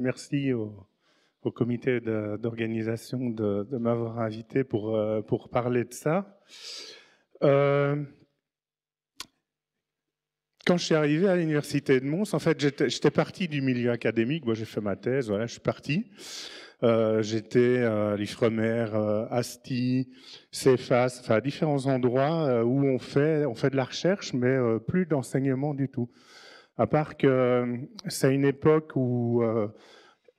Merci au, comité d'organisation de, m'avoir invité pour, euh, pour parler de ça. Euh, quand je suis arrivé à l'université de Mons, en fait, j'étais parti du milieu académique. Moi, j'ai fait ma thèse, voilà, je suis parti. Euh, j'étais à l'Ifremer, Asti, CEFAS, enfin, à différents endroits où on fait, on fait de la recherche, mais plus d'enseignement du tout. À part que c'est une époque où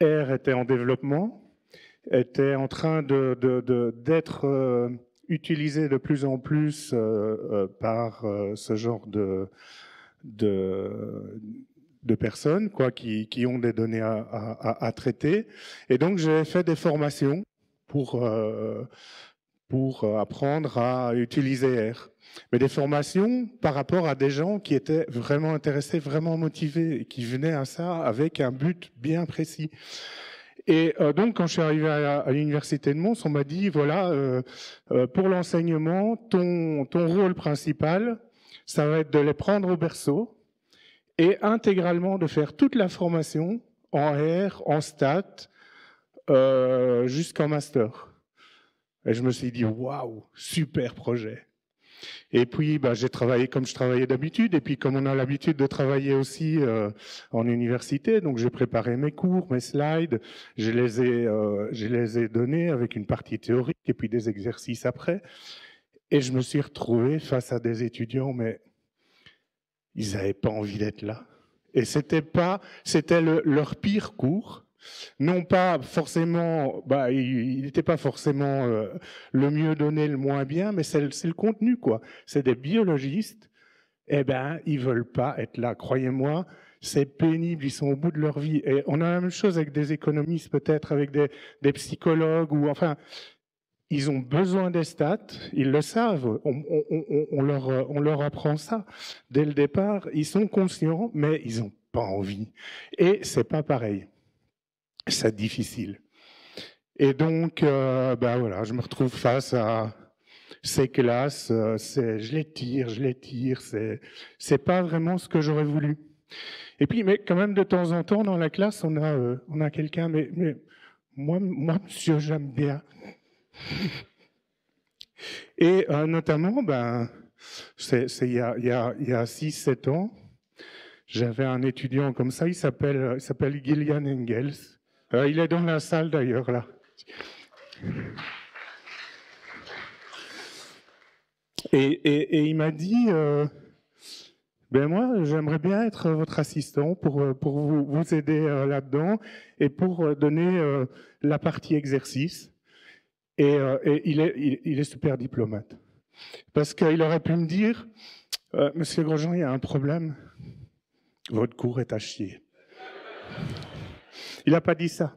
R était en développement, était en train d'être euh, utilisé de plus en plus euh, euh, par ce genre de, personnes quoi, qui, ont des données à, traiter. Et donc j'ai fait des formations pour, pour apprendre à utiliser R. Mais des formations par rapport à des gens qui étaient vraiment intéressés, vraiment motivés, qui venaient à ça avec un but bien précis. Et euh, donc, quand je suis arrivé à, l'université de Mons, on m'a dit, voilà, euh, euh, pour l'enseignement, ton, ton rôle principal, ça va être de les prendre au berceau et intégralement de faire toute la formation en R, en stats, jusqu'en master. Et je me suis dit, waouh, super projet. Et puis, bah, j'ai travaillé comme je travaillais d'habitude. Et puis, comme on a l'habitude de travailler aussi euh, en université, donc j'ai préparé mes cours, mes slides, je les ai, euh, je les ai donnés avec une partie théorique et puis des exercices après. Et je me suis retrouvé face à des étudiants, mais ils n'avaient pas envie d'être là. Et c'était pas, c'était leur pire cours non pas forcément, bah, il n'était pas forcément euh, le mieux donné, le moins bien, mais c'est le, contenu, quoi. C'est des biologistes, eh ben, ils veulent pas être là. Croyez-moi, c'est pénible, ils sont au bout de leur vie. Et on a la même chose avec des économistes, peut-être, avec des, psychologues, ou enfin, ils ont besoin des stats, ils le savent, on, leur, on leur apprend ça. Dès le départ, ils sont conscients, mais ils n'ont pas envie. Et c'est pas pareil c'est difficile. Et donc, ben voilà, je me retrouve face à ces classes, euh, je les tire, je les tire, c'est, pas vraiment ce que j'aurais voulu. Et puis, mais quand même, de temps en temps, dans la classe, on a, euh, a quelqu'un, mais, mais moi, moi, monsieur, j'aime bien. Et notamment, ben, il y a, y a, y a 6-7 ans, j'avais un étudiant comme ça, il s'appelle Gillian Engels. Euh, il est dans la salle d'ailleurs, là. Et, il m'a dit, euh, ben moi, j'aimerais bien être votre assistant pour, euh, pour vous, vous aider là-dedans et pour donner la partie exercice. Et, il, est, il, est super diplomate. Parce qu'il aurait pu me dire, Monsieur Grosjean, il y a un problème. Votre cours est à chier. Il n'a pas dit ça.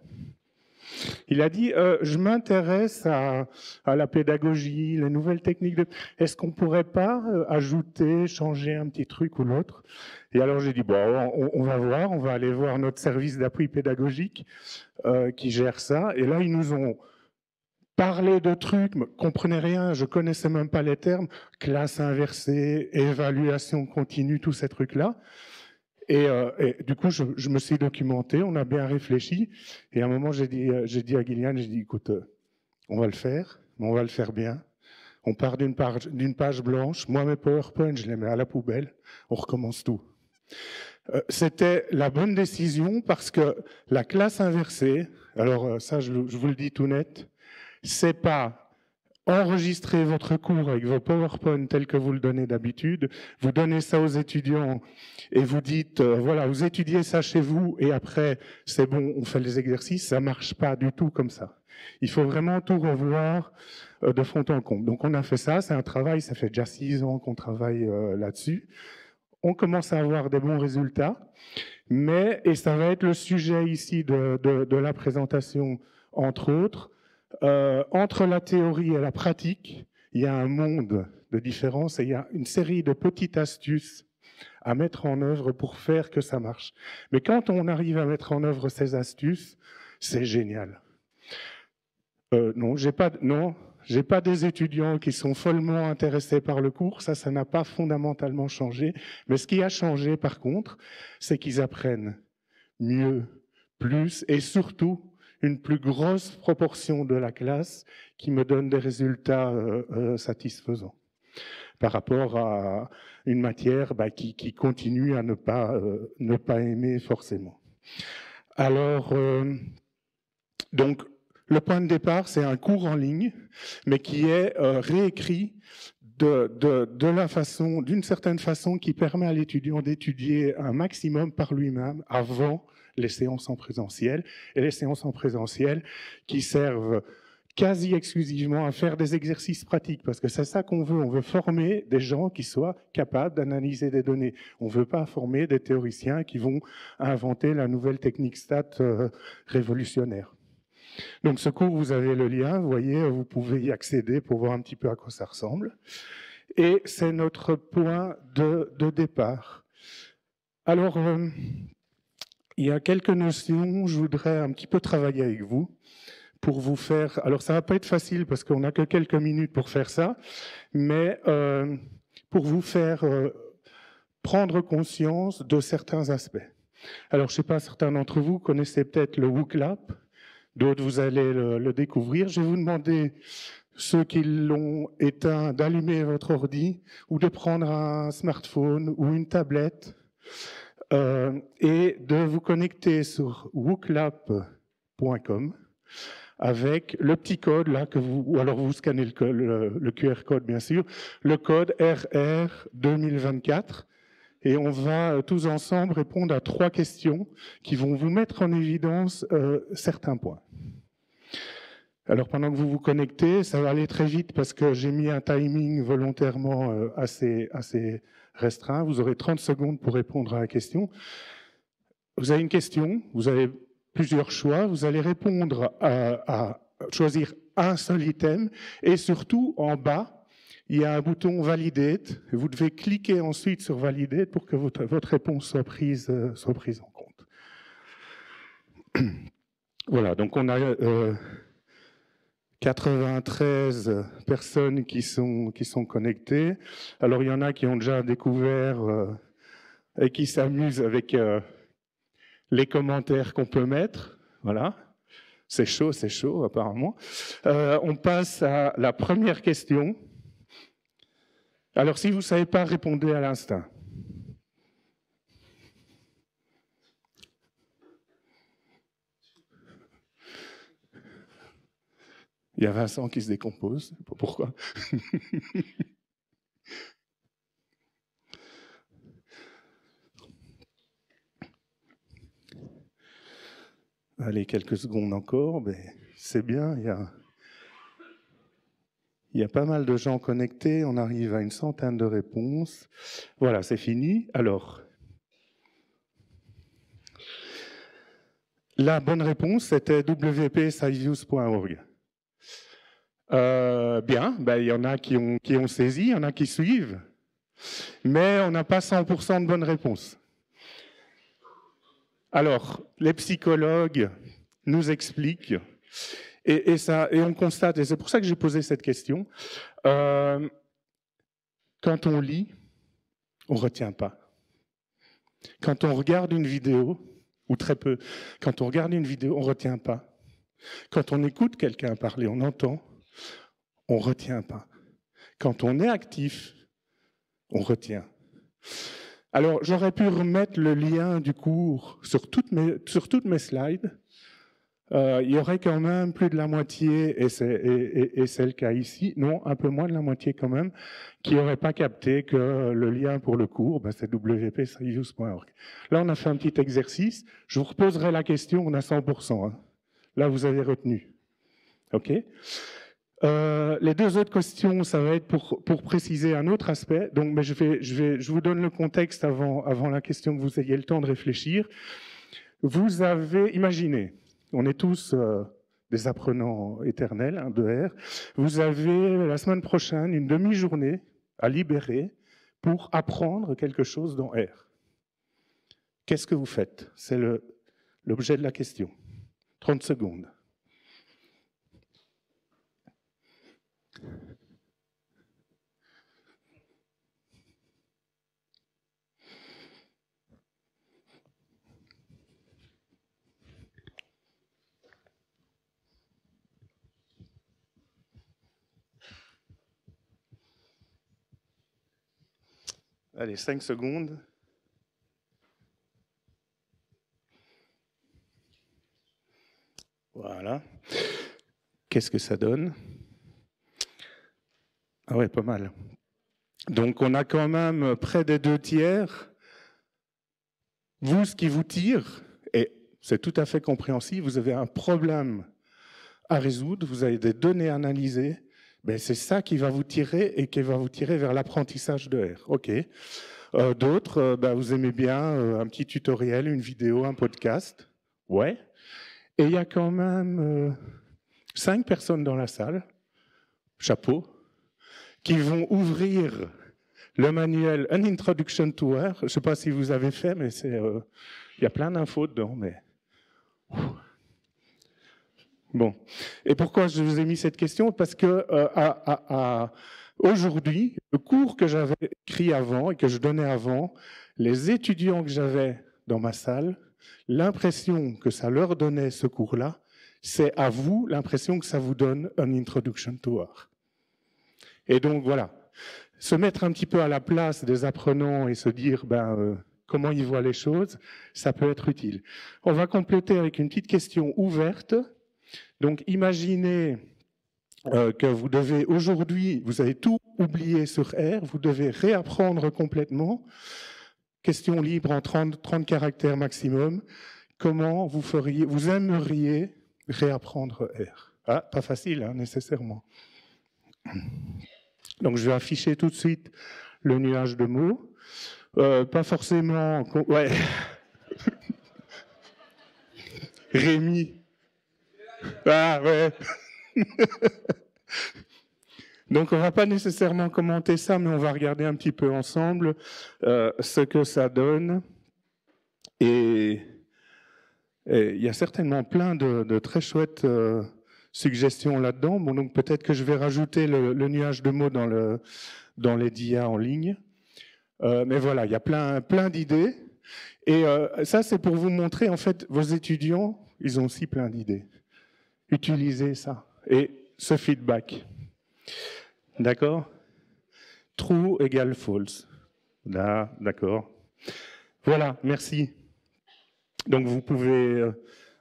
Il a dit euh, je m'intéresse à, la pédagogie, les nouvelles techniques. De... Est-ce qu'on pourrait pas euh, ajouter, changer un petit truc ou l'autre? Et alors j'ai dit bon, on, va voir, on va aller voir notre service d'appui pédagogique euh, qui gère ça. Et là ils nous ont parlé de trucs, ne comprenais rien, je connaissais même pas les termes, classe inversée, évaluation continue, tous ces trucs là. Euh, et, du coup, je, me suis documenté, on a bien réfléchi. Et à un moment, j'ai dit, euh, j'ai dit à Gillian, j'ai dit, écoute, euh, on va le faire, mais on va le faire bien. On part d'une page, d'une page blanche. Moi, mes PowerPoint, je les mets à la poubelle. On recommence tout. C'était la bonne décision parce que la classe inversée, alors ça, je, je vous le dis tout net, c'est pas enregistrez votre cours avec vos PowerPoint tels que vous le donnez d'habitude, vous donnez ça aux étudiants et vous dites, euh, voilà, vous étudiez ça chez vous et après, c'est bon, on fait les exercices, ça marche pas du tout comme ça. Il faut vraiment tout revoir euh, de fond en comble. Donc on a fait ça, c'est un travail, ça fait déjà six ans qu'on travaille euh, là-dessus. On commence à avoir des bons résultats, mais, et ça va être le sujet ici de, de, de la présentation, entre autres, euh, entre la théorie et la pratique, il y a un monde de différence et il y a une série de petites astuces à mettre en œuvre pour faire que ça marche. Mais quand on arrive à mettre en œuvre ces astuces, c'est génial. Euh, non, j'ai pas, non, j'ai pas des étudiants qui sont follement intéressés par le cours. Ça, ça n'a pas fondamentalement changé. Mais ce qui a changé, par contre, c'est qu'ils apprennent mieux, plus et surtout une plus grosse proportion de la classe qui me donne des résultats euh, euh, satisfaisants par rapport à une matière bah, qui, continue à ne pas, euh, ne pas aimer forcément. Alors, donc, le point de départ, c'est un cours en ligne, mais qui est réécrit de, de, de, la façon, d'une certaine façon, qui permet à l'étudiant d'étudier un maximum par lui-même avant les séances en présentiel, et les séances en présentiel qui servent quasi exclusivement à faire des exercices pratiques, parce que c'est ça qu'on veut. On veut former des gens qui soient capables d'analyser des données. On ne veut pas former des théoriciens qui vont inventer la nouvelle technique stat euh, révolutionnaire. Donc ce cours, vous avez le lien, vous voyez, vous pouvez y accéder pour voir un petit peu à quoi ça ressemble. Et c'est notre point de, départ. Alors, euh, il y a quelques notions, je voudrais un petit peu travailler avec vous pour vous faire. Alors, ça va pas être facile parce qu'on n'a que quelques minutes pour faire ça, mais euh, pour vous faire euh, prendre conscience de certains aspects. Alors, je sais pas, certains d'entre vous connaissez peut-être le WooClap, d'autres vous allez le, le, découvrir. Je vais vous demander ceux qui l'ont éteint d'allumer votre ordi ou de prendre un smartphone ou une tablette euh, et de vous connecter sur wooklap.com avec le petit code là que vous, ou alors vous scannez le, QR code bien sûr, le code RR 2024 et on va euh, tous ensemble répondre à trois questions qui vont vous mettre en évidence euh, certains points. Alors pendant que vous vous connectez, ça va aller très vite parce que j'ai mis un timing volontairement assez, assez restreint. Vous aurez 30 secondes pour répondre à la question. Vous avez une question, vous avez plusieurs choix, vous allez répondre à, choisir un seul item et surtout en bas, il y a un bouton Validate. Vous devez cliquer ensuite sur Validate pour que votre, votre réponse soit prise, euh, soit prise en compte. Voilà, donc on a euh, 93 personnes qui sont, qui sont connectées. Alors il y en a qui ont déjà découvert euh, et qui s'amusent avec euh, les commentaires qu'on peut mettre. Voilà. C'est chaud, c'est chaud apparemment. Euh, on passe à la première question. Alors si vous ne savez pas, répondez à l'instinct. Il y a Vincent qui se décompose, pas pourquoi. Allez, quelques secondes encore, mais c'est bien, il y, a, pas mal de gens connectés, on arrive à une centaine de réponses. Voilà, c'est fini. Alors, la bonne réponse, c'était wpsiviews.org. Euh, bien, ben, il y en a qui ont, saisi, il y en a qui suivent, mais on n'a pas 100% de bonnes réponses. Alors, les psychologues nous expliquent, et on constate, et c'est pour ça que j'ai posé cette question, euh, quand on lit, on ne retient pas. Quand on regarde une vidéo, ou très peu, quand on regarde une vidéo, on ne retient pas. Quand on écoute quelqu'un parler, on entend, on ne retient pas. Quand on est actif, on retient. Alors, j'aurais pu remettre le lien du cours sur toutes mes, sur toutes mes slides. Euh, il y aurait quand même plus de la moitié, et c'est, le cas ici, non, un peu moins de la moitié quand même, qui n'auraient pas capté que le lien pour le cours, ben, c'est wp.org. Là, on a fait un petit exercice. Je vous reposerai la question, on a 100%. Hein. Là, vous avez retenu. OK? Euh, les deux autres questions, ça va être pour, préciser un autre aspect. Donc, mais je, vais, je, vais, je vous donne le contexte avant, avant la question que vous ayez le temps de réfléchir. Vous avez, imaginé, on est tous euh, des apprenants éternels de R. Vous avez la semaine prochaine une demi-journée à libérer pour apprendre quelque chose dans R. Qu'est-ce que vous faites? C'est l'objet de la question. 30 secondes. Allez, 5 secondes. Voilà. Qu'est-ce que ça donne? Ah ouais, pas mal. Donc on a quand même près des deux tiers. Vous, ce qui vous tire, et c'est tout à fait compréhensible, vous avez un problème à résoudre, vous avez des données à analyser, ben c'est ça qui va vous tirer et qui va vous tirer vers l'apprentissage de R. OK. Euh, d'autres, euh, ben vous aimez bien euh, un petit tutoriel, une vidéo, un podcast. Ouais. Et il y a quand même cinq personnes dans la salle, chapeau, qui vont ouvrir le manuel An Introduction to R. Je ne sais pas si vous avez fait, mais c'est, il y a plein d'infos dedans, mais bon. Et pourquoi je vous ai mis cette question? Parce que aujourd'hui, le cours que j'avais écrit avant et que je donnais avant, les étudiants que j'avais dans ma salle, l'impression que ça leur donnait ce cours-là, c'est à vous l'impression que ça vous donne un introduction to art. Et donc voilà, se mettre un petit peu à la place des apprenants et se dire ben, euh, comment ils voient les choses, ça peut être utile. On va compléter avec une petite question ouverte. Donc imaginez euh, que vous devez aujourd'hui, vous avez tout oublié sur R, vous devez réapprendre complètement. Question libre en 30, 30 caractères maximum. Comment vous feriez, vous aimeriez réapprendre R. Ah, pas facile, hein, nécessairement. Donc je vais afficher tout de suite le nuage de mots. Euh, pas forcément. Ouais. Rémi. Ah ouais. Donc on va pas nécessairement commenter ça, mais on va regarder un petit peu ensemble euh, ce que ça donne. Et il y a certainement plein de, très chouettes euh, suggestions là-dedans. Bon, donc peut-être que je vais rajouter le, nuage de mots dans, le, dans les DIA en ligne. Euh, mais voilà, il y a plein, plein d'idées. Et ça, c'est pour vous montrer, en fait, vos étudiants, ils ont aussi plein d'idées. Utilisez ça. Et ce feedback. D'accord? True égale false. Là, d'accord. Voilà, merci. Donc vous pouvez, euh,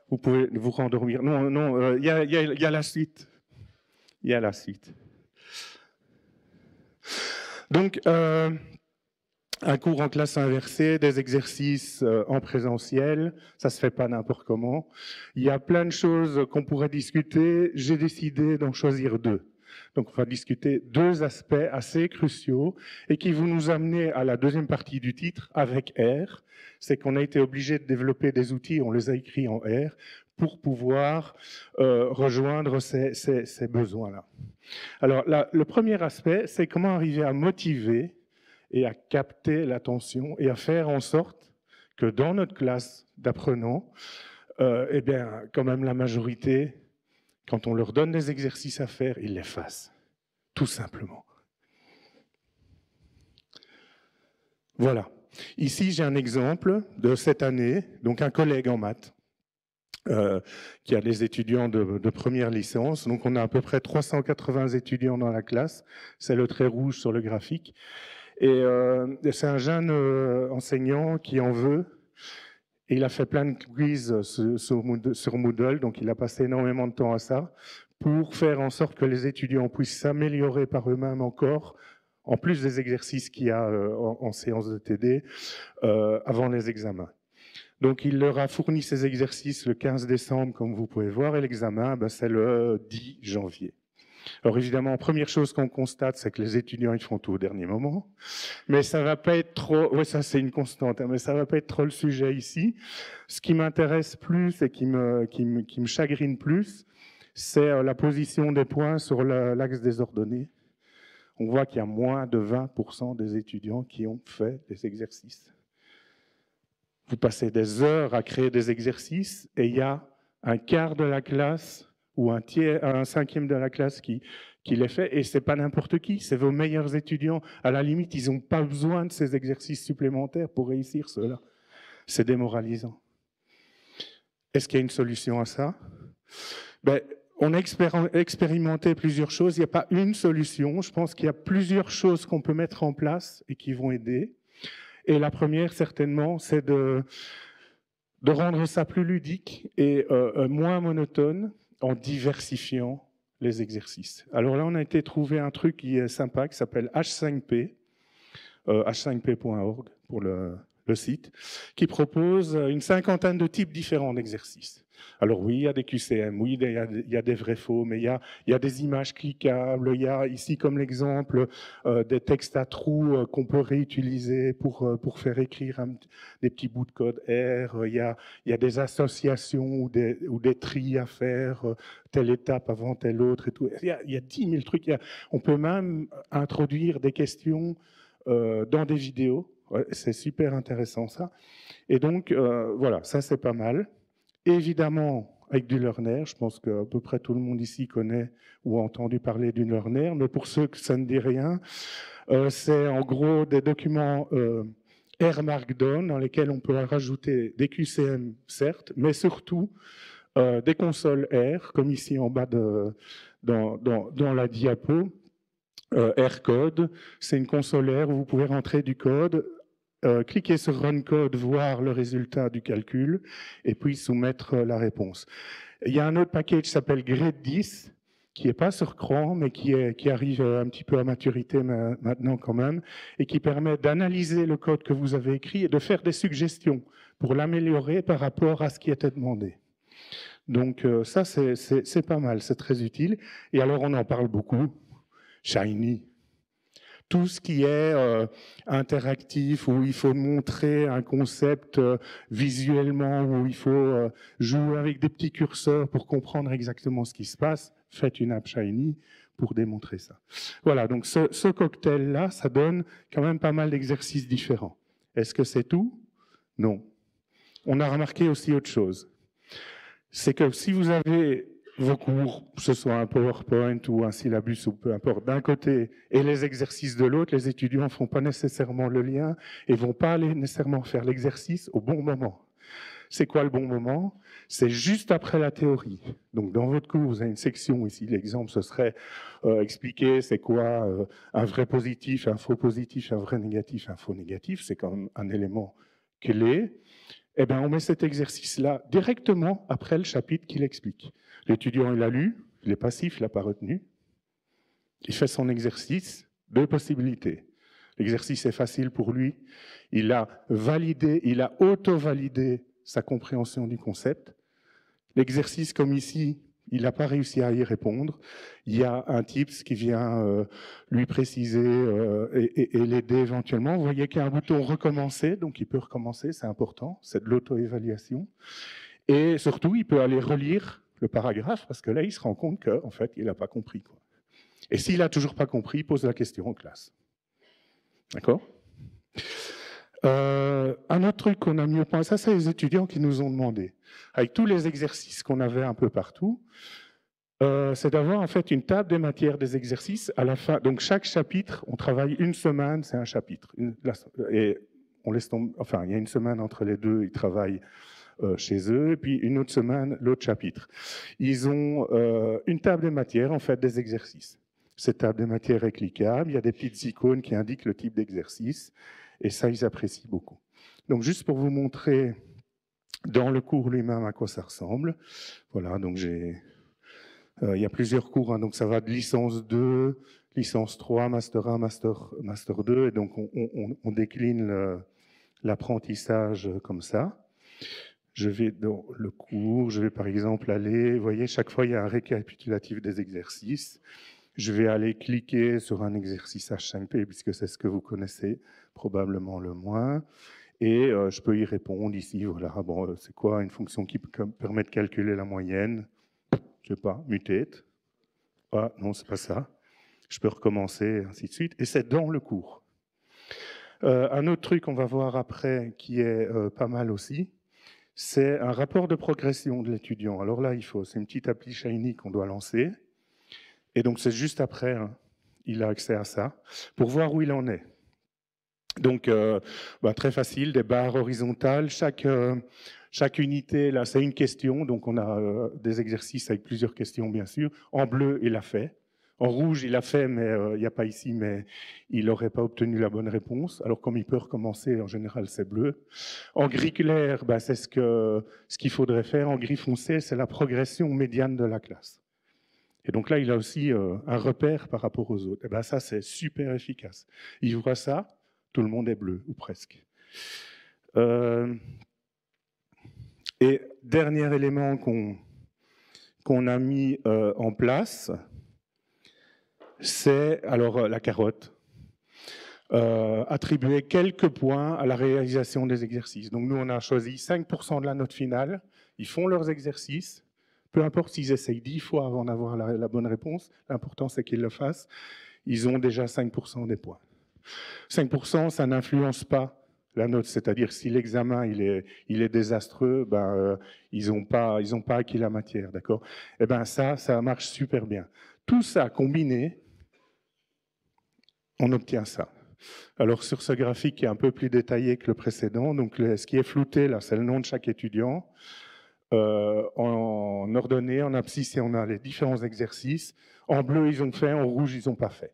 vous pouvez vous rendormir. Non, non, euh, il y, a, la suite. Il y a la suite. Donc, euh, un cours en classe inversée, des exercices en présentiel, ça se fait pas n'importe comment. Il y a plein de choses qu'on pourrait discuter. J'ai décidé d'en choisir deux. Donc on va discuter deux aspects assez cruciaux et qui vont nous amener à la deuxième partie du titre avec R. C'est qu'on a été obligé de développer des outils, on les a écrits en R, pour pouvoir euh, rejoindre ces, ces, besoins-là. Alors le premier aspect, c'est comment arriver à motiver et à capter l'attention et à faire en sorte que dans notre classe d'apprenants, euh, eh bien, quand même la majorité quand on leur donne des exercices à faire, ils les fassent. Tout simplement. Voilà. Ici, j'ai un exemple de cette année, donc un collègue en maths, euh, qui a des étudiants de, première licence. Donc, on a à peu près 380 étudiants dans la classe. C'est le trait rouge sur le graphique. Et euh, c'est un jeune euh, enseignant qui en veut il a fait plein de quiz sur Moodle, donc il a passé énormément de temps à ça, pour faire en sorte que les étudiants puissent s'améliorer par eux-mêmes encore, en plus des exercices qu'il y a euh, en, séance de TD, avant les examens. Donc il leur a fourni ces exercices le 15 décembre, comme vous pouvez voir, et l'examen, ben, c'est le 10 janvier. Alors évidemment, première chose qu'on constate, c'est que les étudiants ils font tout au dernier moment, mais ça va pas être trop. Oui, ça c'est une constante, hein, mais ça va pas être trop le sujet ici. Ce qui m'intéresse plus et qui me, qui me, qui me chagrine plus, c'est euh, la position des points sur l'axe des ordonnées. On voit qu'il y a moins de 20% des étudiants qui ont fait des exercices. Vous passez des heures à créer des exercices et il y a un quart de la classe ou un, cinquième de la classe qui, qui les fait, et c'est pas n'importe qui, c'est vos meilleurs étudiants. À la limite, ils n'ont pas besoin de ces exercices supplémentaires pour réussir cela. C'est démoralisant. Est-ce qu'il y a une solution à ça? Ben, On a expérimenté plusieurs choses. Il n'y a pas une solution. Je pense qu'il y a plusieurs choses qu'on peut mettre en place et qui vont aider. Et la première, certainement, c'est de, rendre ça plus ludique et euh, moins monotone en diversifiant les exercices. Alors là, on a été trouver un truc qui est sympa, qui s'appelle H5P, h5p.org pour le, le site, qui propose une cinquantaine de types différents d'exercices. Alors oui, il y a des QCM, oui, il y a, des vrais faux, mais il y a, des images cliquables, il y a ici comme l'exemple euh, des textes à trous euh, qu'on peut réutiliser pour, euh, faire écrire des petits bouts de code R, il y a, des associations ou des, ou tris à faire, telle étape avant telle autre et tout. Il y a 10 000 trucs. on peut même introduire des questions dans des vidéos. C'est super intéressant ça. Et donc, voilà, ça c'est pas mal. Évidemment, avec du learner, je pense qu'à peu près tout le monde ici connaît ou a entendu parler du learner, mais pour ceux que ça ne dit rien, euh, c'est en gros des documents euh, R Markdown dans lesquels on peut rajouter des QCM, certes, mais surtout euh, des consoles R, comme ici en bas dans, dans la diapo. R code, c'est une console R où vous pouvez rentrer du code euh, cliquer sur Run Code, voir le résultat du calcul, et puis soumettre euh, la réponse. Il y a un autre package qui s'appelle Grade 10, qui n'est pas sur cran, mais qui, qui arrive euh, un petit peu à maturité maintenant quand même, et qui permet d'analyser le code que vous avez écrit et de faire des suggestions pour l'améliorer par rapport à ce qui était demandé. Donc ça, c'est pas mal, c'est très utile. Et alors, on en parle beaucoup. Shiny, tout ce qui est euh, interactif, où il faut montrer un concept euh, visuellement, où il faut euh, jouer avec des petits curseurs pour comprendre exactement ce qui se passe, faites une app Shiny pour démontrer ça. Voilà, donc ce, ce cocktail-là, ça donne quand même pas mal d'exercices différents. Est-ce que c'est tout? Non. On a remarqué aussi autre chose. C'est que si vous avez vos cours, ce soit un PowerPoint ou un syllabus ou peu importe, d'un côté et les exercices de l'autre, les étudiants ne font pas nécessairement le lien et vont pas aller nécessairement faire l'exercice au bon moment. C'est quoi le bon moment? C'est juste après la théorie. Donc dans votre cours, vous avez une section ici. L'exemple, ce serait euh, expliquer c'est quoi euh, un vrai positif, un faux positif, un vrai négatif, un faux négatif. C'est quand même un élément clé. Eh bien, on met cet exercice-là directement après le chapitre qui l'explique. L'étudiant, il a lu, il est passif, il n'a pas retenu. Il fait son exercice, deux possibilités. L'exercice est facile pour lui. Il a validé, il a auto-validé sa compréhension du concept. L'exercice, comme ici, il n'a pas réussi à y répondre. Il y a un tips qui vient euh, lui préciser euh, et, et l'aider éventuellement. Vous voyez qu'il y a un bouton recommencer, donc il peut recommencer, c'est important, c'est de l'auto-évaluation. Et surtout, il peut aller relire le paragraphe parce que là, il se rend compte qu'en fait, il n'a pas compris. Quoi. Et s'il n'a toujours pas compris, il pose la question en classe. D'accord? Euh, Un autre truc qu'on a mis au point, ça, c'est les étudiants qui nous ont demandé, avec tous les exercices qu'on avait un peu partout, euh, c'est d'avoir en fait une table des matières des exercices à la fin. Donc chaque chapitre, on travaille une semaine, c'est un chapitre. et on laisse tomber, enfin, il y a une semaine entre les deux, ils travaillent chez eux, et puis une autre semaine, l'autre chapitre. Ils ont euh, une table des matières, en fait, des exercices. Cette table des matières est cliquable, il y a des petites icônes qui indiquent le type d'exercice, et ça, ils apprécient beaucoup. Donc, juste pour vous montrer dans le cours lui-même à quoi ça ressemble. Voilà, donc j'ai... Euh, il y a plusieurs cours, hein, donc ça va de licence 2, licence 3, master 1, master, master 2, et donc on, on, on décline l'apprentissage comme ça je vais dans le cours, je vais par exemple aller, vous voyez, chaque fois il y a un récapitulatif des exercices. Je vais aller cliquer sur un exercice H5P puisque c'est ce que vous connaissez probablement le moins. Et euh, je peux y répondre ici, voilà, bon, euh, c'est quoi une fonction qui permet de calculer la moyenne? Je sais pas, mutate. Ah non, c'est pas ça. Je peux recommencer, ainsi de suite. Et c'est dans le cours. Euh, un autre truc qu'on va voir après qui est pas mal aussi, c'est un rapport de progression de l'étudiant. Alors là, il faut, c'est une petite appli Shiny qu'on doit lancer. Et donc, c'est juste après, hein, il a accès à ça, pour voir où il en est. Donc, euh, bah, très facile, des barres horizontales. Chaque, euh, chaque unité, là, c'est une question. Donc, on a euh, des exercices avec plusieurs questions, bien sûr. En bleu, il a fait. En rouge, il a fait, mais il n'y a pas ici, mais il n'aurait pas obtenu la bonne réponse. Alors comme il peut recommencer, en général, c'est bleu. En gris clair, ben, c'est ce qu'il ce faudrait faire. En gris foncé, c'est la progression médiane de la classe. Et donc là, il a aussi un repère par rapport aux autres. Et ben ça, c'est super efficace. Il voit ça, tout le monde est bleu, ou presque. Euh, et dernier élément qu'on a mis euh, en place, c'est alors euh, la carotte. attribuer quelques points à la réalisation des exercices. Donc nous, on a choisi 5% de la note finale. Ils font leurs exercices. Peu importe s'ils essayent 10 fois avant d'avoir la, bonne réponse, l'important c'est qu'ils le fassent. Ils ont déjà 5% des points. 5%, ça n'influence pas la note, c'est-à-dire si l'examen il est, il est désastreux, ben, euh, ils n'ont pas, pas acquis la matière, d'accord? Eh ben ça, ça marche super bien. Tout ça combiné, on obtient ça. Alors sur ce graphique qui est un peu plus détaillé que le précédent, donc ce qui est flouté là, c'est le nom de chaque étudiant. Euh, en ordonnée, en abscisse, et on a les différents exercices. En bleu, ils ont fait, en rouge, ils n'ont pas fait.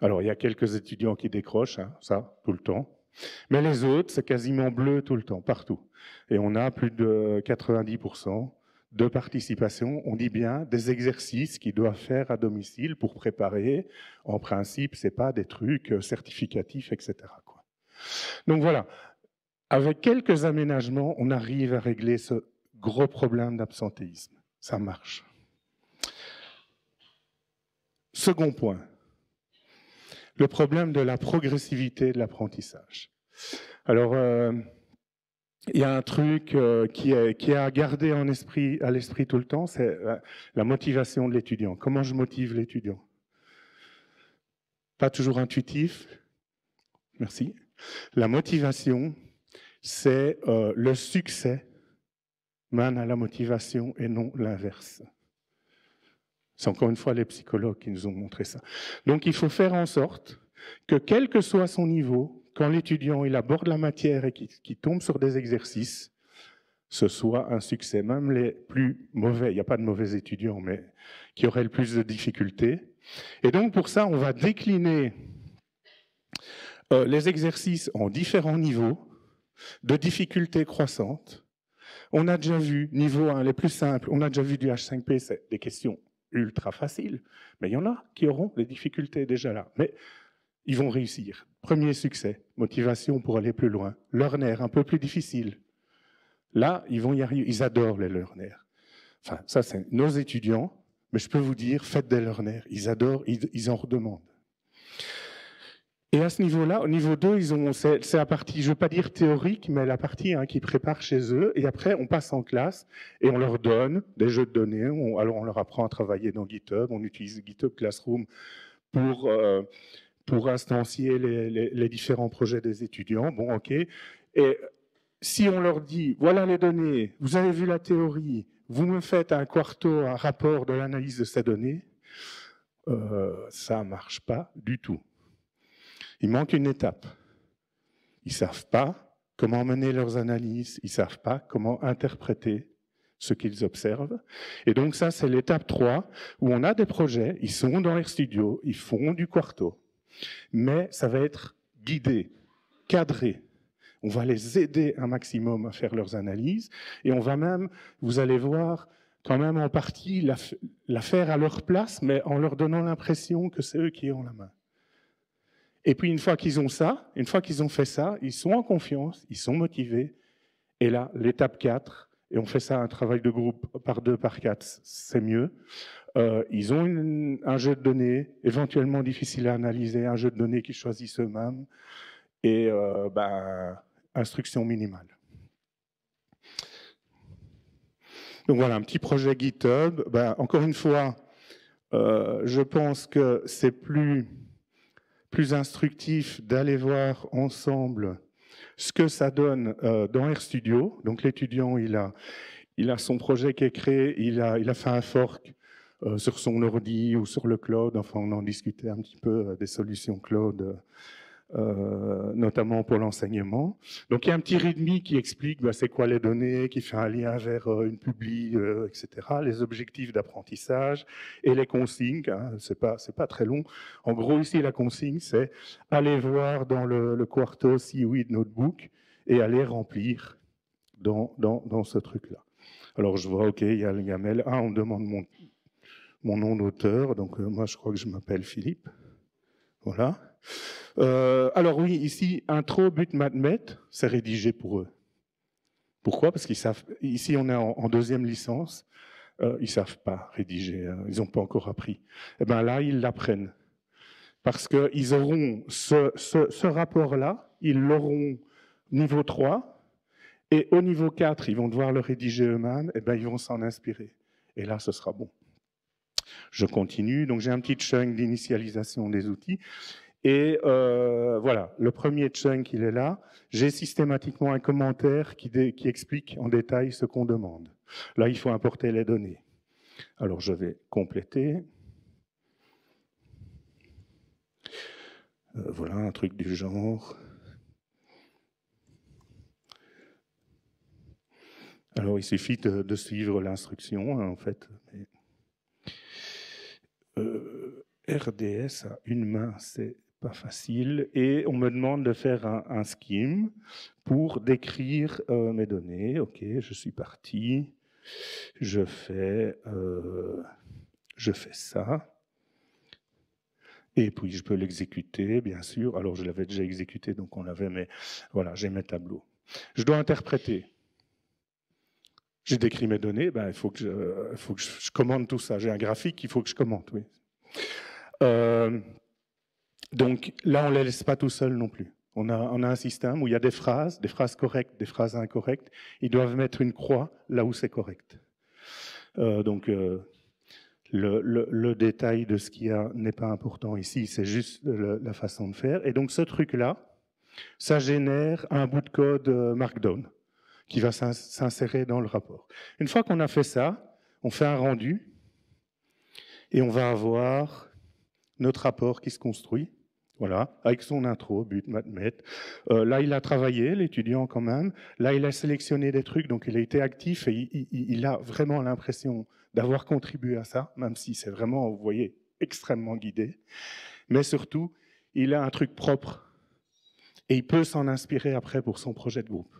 Alors, il y a quelques étudiants qui décrochent, hein, ça, tout le temps. Mais les autres, c'est quasiment bleu tout le temps, partout. Et on a plus de 90% de participation, on dit bien des exercices qu'ils doivent faire à domicile pour préparer. En principe, c'est pas des trucs certificatifs, etc. Donc voilà, avec quelques aménagements, on arrive à régler ce gros problème d'absentéisme. Ça marche. Second point, le problème de la progressivité de l'apprentissage. Alors, euh, il y a un truc euh, qui, est, qui est à garder esprit, à l'esprit tout le temps, c'est la, motivation de l'étudiant. Comment je motive l'étudiant? Pas toujours intuitif. Merci. La motivation, c'est euh, le succès mène à la motivation et non l'inverse. C'est encore une fois les psychologues qui nous ont montré ça. Donc il faut faire en sorte que quel que soit son niveau, quand l'étudiant il aborde la matière et qu'il tombe sur des exercices, ce soit un succès. Même les plus mauvais, il n'y a pas de mauvais étudiants, mais qui auraient le plus de difficultés. Et donc pour ça, on va décliner euh, les exercices en différents niveaux de difficultés croissantes. On a déjà vu, niveau 1, les plus simples, on a déjà vu du H5P, c'est des questions ultra facile. Mais il y en a qui auront des difficultés déjà là. Mais ils vont réussir. Premier succès, motivation pour aller plus loin. Learner, un peu plus difficile. Là, ils vont y arriver. Ils adorent les learners. Enfin, ça, c'est nos étudiants. Mais je peux vous dire, faites des learners. Ils adorent, ils en redemandent. Et à ce niveau-là, au niveau 2, ils ont, c'est, la partie, je ne veux pas dire théorique, mais la partie hein, qui prépare chez eux. Et après, on passe en classe et on leur donne des jeux de données. alors, on leur apprend à travailler dans GitHub. On utilise GitHub Classroom pour, euh, pour instancier les, différents projets des étudiants. Bon, OK. Et si on leur dit, voilà les données, vous avez vu la théorie, vous me faites un quarto, un rapport de l'analyse de ces données, euh, ça ne marche pas du tout. Il manque une étape. Ils ne savent pas comment mener leurs analyses, ils ne savent pas comment interpréter ce qu'ils observent. Et donc ça, c'est l'étape 3, où on a des projets, ils sont dans leur studio, ils font du quarto, mais ça va être guidé, cadré. On va les aider un maximum à faire leurs analyses, et on va même, vous allez voir, quand même en partie la faire à leur place, mais en leur donnant l'impression que c'est eux qui ont la main. Et puis une fois qu'ils ont ça, une fois qu'ils ont fait ça, ils sont en confiance, ils sont motivés. Et là, l'étape 4, et on fait ça un travail de groupe par deux, par quatre, c'est mieux. Euh, ils ont un jeu de données, éventuellement difficile à analyser, un jeu de données qu'ils choisissent eux-mêmes, et euh, ben, instruction minimale. Donc voilà, un petit projet GitHub. Ben, encore une fois, euh, je pense que c'est plus plus instructif d'aller voir ensemble ce que ça donne euh, dans RStudio. Donc l'étudiant, il a, il a son projet qui est créé, il a, il a fait un fork euh, sur son ordi ou sur le cloud. Enfin, on en discutait un petit peu euh, des solutions cloud euh, notamment pour l'enseignement. Donc il y a un petit readme qui explique bah, c'est quoi les données, qui fait un lien vers euh, une publi, euh, etc. Les objectifs d'apprentissage et les consignes. Hein, c'est pas c'est pas très long. En gros ici la consigne c'est aller voir dans le, le quarto Seaweed Notebook et aller remplir dans, dans, dans ce truc-là. Alors je vois, ok, il y a le gamel. Ah, on me demande mon, mon nom d'auteur. Donc moi je crois que je m'appelle Philippe. Voilà. Euh, alors oui, ici, intro, but, matmet, c'est rédigé pour eux. Pourquoi? Parce qu'ils savent. Ici, on est en, deuxième licence. Euh, ils savent pas rédiger. Hein, ils n'ont pas encore appris. Et eh ben là, ils l'apprennent parce qu'ils auront ce, ce, rapport-là. Ils l'auront niveau 3 et au niveau 4, ils vont devoir le rédiger eux-mêmes. Et eh ben, ils vont s'en inspirer. Et là, ce sera bon. Je continue. Donc, j'ai un petit chunk d'initialisation des outils. Et euh, voilà, le premier chunk, il est là. J'ai systématiquement un commentaire qui, explique en détail ce qu'on demande. Là, il faut importer les données. Alors, je vais compléter. Euh, voilà, un truc du genre. Alors, il suffit de, suivre l'instruction, hein, en fait. Euh, RDS à une main, c'est pas facile. Et on me demande de faire un, scheme pour décrire euh, mes données. Ok, je suis parti. Je fais, euh, je fais ça. Et puis je peux l'exécuter, bien sûr. Alors je l'avais déjà exécuté, donc on l'avait, mais voilà, j'ai mes tableaux. Je dois interpréter. J'ai décrit mes données, ben, il faut que, je, faut que je, commande tout ça. J'ai un graphique, il faut que je commente, oui. Euh, donc là, on ne les laisse pas tout seuls non plus. On a, un système où il y a des phrases, des phrases correctes, des phrases incorrectes. Ils doivent mettre une croix là où c'est correct. Euh, donc euh, le, détail de ce qu'il y a n'est pas important ici, c'est juste la façon de faire. Et donc ce truc-là, ça génère un bout de code euh, Markdown qui va s'insérer dans le rapport. Une fois qu'on a fait ça, on fait un rendu et on va avoir notre rapport qui se construit. Voilà, avec son intro, but, matmet. Euh, là, il a travaillé, l'étudiant quand même. Là, il a sélectionné des trucs, donc il a été actif et il, a vraiment l'impression d'avoir contribué à ça, même si c'est vraiment, vous voyez, extrêmement guidé. Mais surtout, il a un truc propre et il peut s'en inspirer après pour son projet de groupe.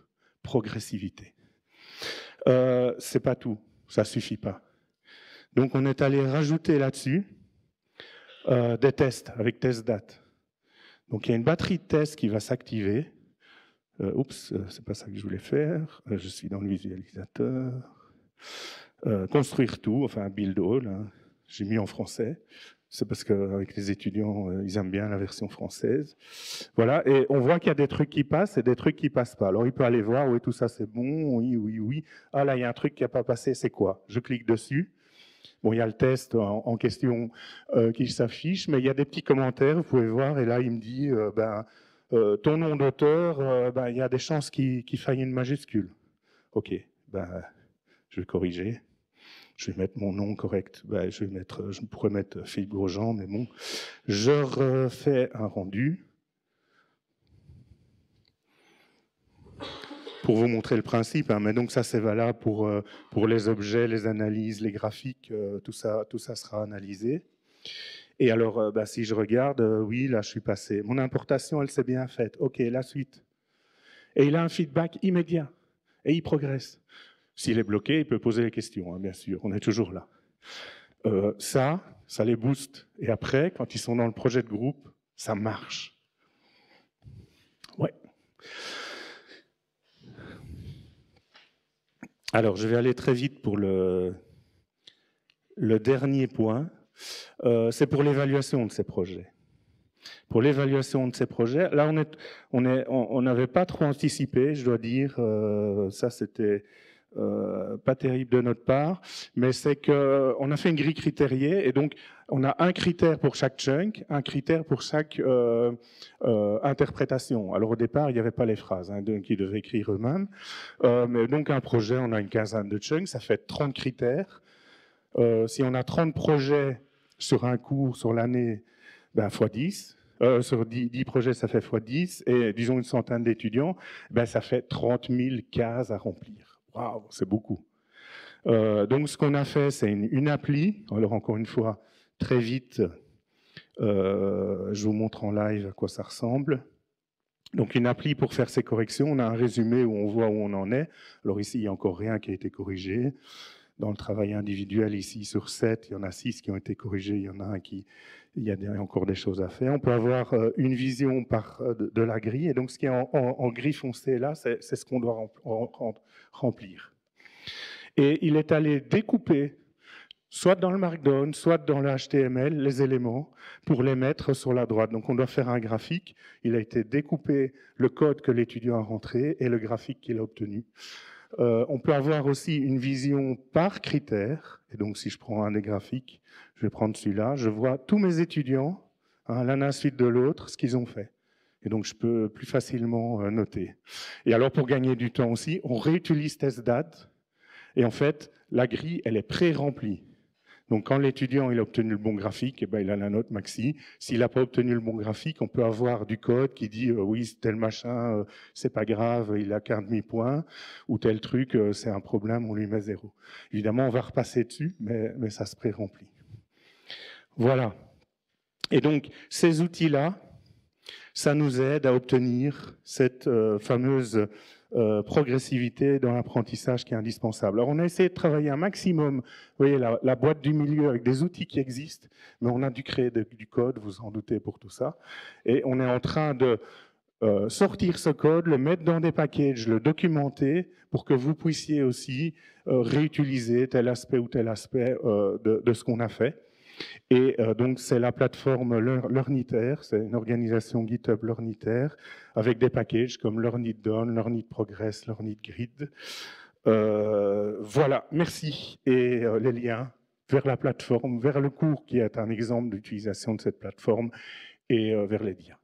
Progressivité. Euh, c'est pas tout, ça suffit pas. Donc, on est allé rajouter là-dessus euh, des tests avec test date. Donc il y a une batterie de tests qui va s'activer. Euh, oups, euh, c'est pas ça que je voulais faire. Je suis dans le visualisateur. construire tout, enfin build all. Hein. J'ai mis en français. C'est parce qu'avec les étudiants, ils aiment bien la version française. Voilà, et on voit qu'il y a des trucs qui passent et des trucs qui passent pas. Alors il peut aller voir, oui, tout ça c'est bon, oui, oui, oui. Ah là, il y a un truc qui n'a pas passé, c'est quoi? Je clique dessus. Bon, il y a le test en, question euh, qui s'affiche, mais il y a des petits commentaires, vous pouvez voir, et là, il me dit, euh, ben, euh, ton nom d'auteur, ben, il y a des chances qu'il faille une majuscule. Ok, ben, je vais corriger. Je vais mettre mon nom correct. Ben, je vais mettre, je pourrais mettre Philippe Grosjean, mais bon. Je refais un rendu. pour vous montrer le principe. Hein. mais donc ça, c'est valable pour, euh, pour les objets, les analyses, les graphiques, euh, tout, ça, tout ça sera analysé. Et alors, euh, bah, si je regarde, oui, là, je suis passé. Mon importation, elle s'est bien faite. OK, la suite. Et il a un feedback immédiat. Et il progresse. S'il est bloqué, il peut poser les questions, hein, bien sûr. On est toujours là. ça, ça les booste. Et après, quand ils sont dans le projet de groupe, ça marche. Ouais. Alors, je vais aller très vite pour le, dernier point. Euh, c'est pour l'évaluation de ces projets. Pour l'évaluation de ces projets, là, on n'avait pas trop anticipé, je dois dire. Euh, ça, c'était euh, pas terrible de notre part, mais c'est que on a fait une grille critériée et donc on a un critère pour chaque chunk, un critère pour chaque euh, euh, interprétation. Alors au départ, il n'y avait pas les phrases, hein, donc ils devaient écrire eux-mêmes. Mais donc un projet, on a une quinzaine de chunks, ça fait 30 critères. Si on a 30 projets sur un cours, sur l'année, ben, fois 10, euh, sur 10, projets, ça fait x 10, et disons une centaine d'étudiants, ben, ça fait 30 000 cases à remplir. Waouh, c'est beaucoup. Euh, donc, ce qu'on a fait, c'est une, appli. Alors, encore une fois, très vite, euh, je vous montre en live à quoi ça ressemble. Donc, une appli pour faire ces corrections. On a un résumé où on voit où on en est. Alors, ici, il n'y a encore rien qui a été corrigé. Dans le travail individuel, ici, sur 7, il y en a 6 qui ont été corrigés. Il y en a un qui, il y a encore des choses à faire. On peut avoir euh, une vision par, de, la grille. Et donc, ce qui est en, gris foncé là, c'est ce qu'on doit remplir. Et il est allé découper, soit dans le Markdown, soit dans le HTML, les éléments pour les mettre sur la droite. Donc on doit faire un graphique. Il a été découpé le code que l'étudiant a rentré et le graphique qu'il a obtenu. Euh, on peut avoir aussi une vision par critère. Et donc si je prends un des graphiques, je vais prendre celui-là, je vois tous mes étudiants, hein, l'un à suite de l'autre, ce qu'ils ont fait. Et donc, je peux plus facilement euh, noter. Et alors, pour gagner du temps aussi, on réutilise TestDat et en fait, la grille, elle est pré-remplie. Donc quand l'étudiant il a obtenu le bon graphique, eh ben, il a la note maxi. S'il n'a pas obtenu le bon graphique, on peut avoir du code qui dit euh, oui, tel machin, euh, c'est pas grave, il a qu'un demi-point, ou tel truc, euh, c'est un problème, on lui met zéro. Évidemment, on va repasser dessus, mais, mais ça se pré-remplit. Voilà. Et donc, ces outils-là, ça nous aide à obtenir cette fameuse euh, progressivité dans l'apprentissage qui est indispensable. Alors on a essayé de travailler un maximum, vous voyez la, boîte du milieu avec des outils qui existent, mais on a dû créer du code, vous en doutez pour tout ça, et on est en train de euh, sortir ce code, le mettre dans des packages, le documenter pour que vous puissiez aussi euh, réutiliser tel aspect ou tel aspect de, ce qu'on a fait. Et euh, donc, c'est la plateforme Learniter, c'est une organisation GitHub Learniter, avec des packages comme Learnit-Done, Learnit-Progress, Learnit-Grid. Euh, voilà, merci. Et euh, les liens vers la plateforme, vers le cours qui est un exemple d'utilisation de cette plateforme et vers les liens.